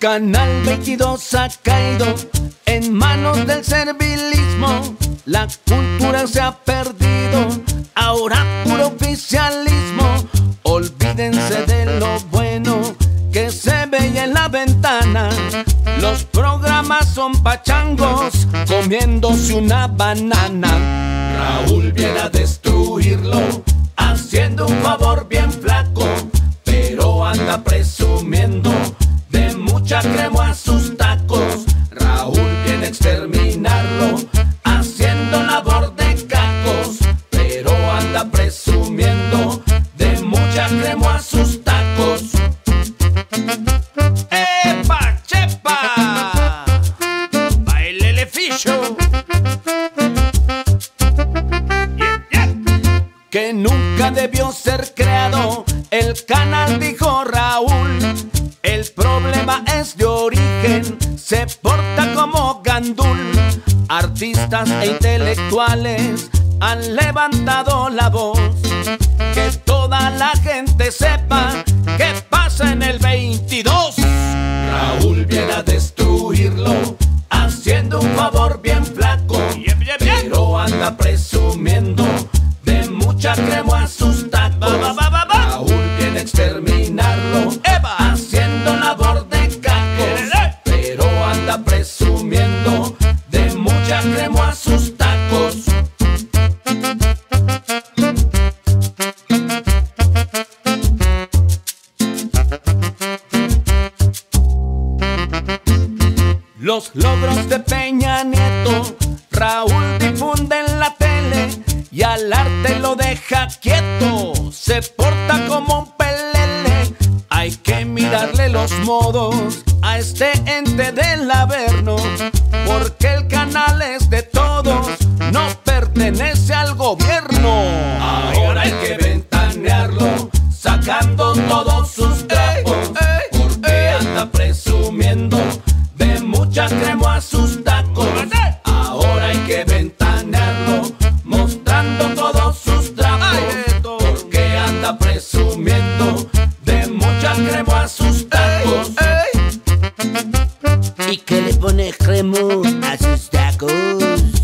Canal 22 ha caído en manos del servilismo. La cultura se ha perdido, ahora puro oficialismo. Olvídense de lo bueno que se veía en la ventana. Los programas son pachangos comiéndose una banana. Raúl viene a destruirlo, haciendo un favor bien flaco, pero anda presumiendo de mucha crema a sus tacos. Raúl viene a exterminarlo, haciendo labor de cacos, pero anda presumiendo de mucha crema a sus tacos. ¡Epa, chepa! ¡Bailele ficho! Debió ser creado el canal, dijo Raúl. El problema es de origen, se porta como gandul. Artistas e intelectuales han levantado la voz. Que toda la gente sepa qué pasa en el 22. Presumiendo de mucha crema a sus tacos. Los logros de Peña Nieto, Raúl difunde en la tele y al arte lo deja quieto. Se porta como un pelele, hay que mirarle los modos este ente del Averno, porque el canal es de todos, no pertenece al gobierno. Ahora hay que ventanearlo, sacando todos sus trapos, ey, ey, porque anda presumiendo de mucha crema a sus tacos. Ahora hay que ventanearlo, mostrando todos sus trapos, porque anda presumiendo de mucha crema a sus tacos y que le pone cremo a sus tacos.